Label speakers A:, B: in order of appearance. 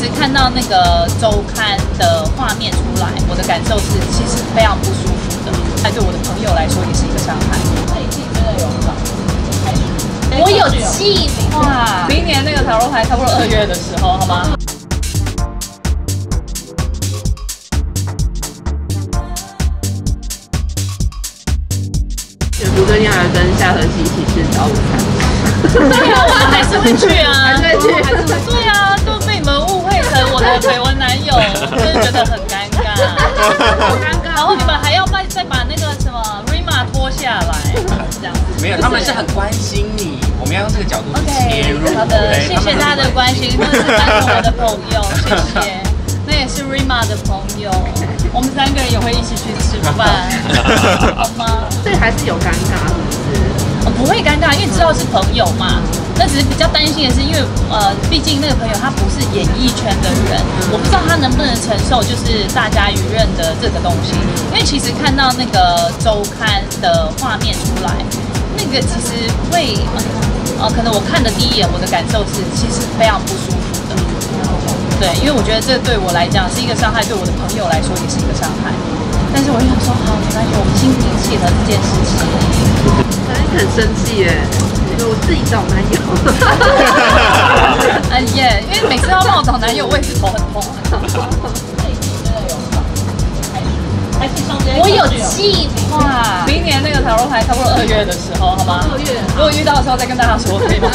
A: 实看到那个周刊的画面出来，我的感受是其实非常不舒服的，那对我的朋友来说也是一个伤害。那你自己真的有吗？我有计划，明年那个塔罗牌差不多二月的时候，好吗？
B: 我最近还跟夏和熙一起吃早午餐，
A: 对啊，我们还是会去啊，
B: 还是会去
A: 还是会把那个什么 Rima 拖下来，这样子。
C: 没有，他们是很关心你，我们要用这个角度切入。
A: 好的，
C: 对
A: 谢谢大家的关心，他们是关心我的朋友，谢谢。那也是 Rima 的朋友，我们三个人也会一起去吃饭，好吗？
B: 这还是有尴尬，是不是？
A: 呃不会尴尬，因为知道是朋友嘛。那只是比较担心的是，因为呃，毕竟那个朋友他不是演艺圈的人，我不知道他能不能承受就是大家舆论的这个东西。因为其实看到那个周刊的画面出来，那个其实会呃，呃可能我看的第一眼，我的感受是其实非常不舒服的。对，因为我觉得这对我来讲是一个伤害，对我的朋友来说也是一个伤害。但是我就想说，好，没关系，我们心平气和这件事情。
B: 很生气耶，我自己找男友。
A: 哎耶！因为每次要帮我找男友，我也是头很痛。我有计划，明年那个塔罗牌差不多二月的时候，好吗？
B: 二月
A: 如果遇到的时候再跟大家说，可以吗？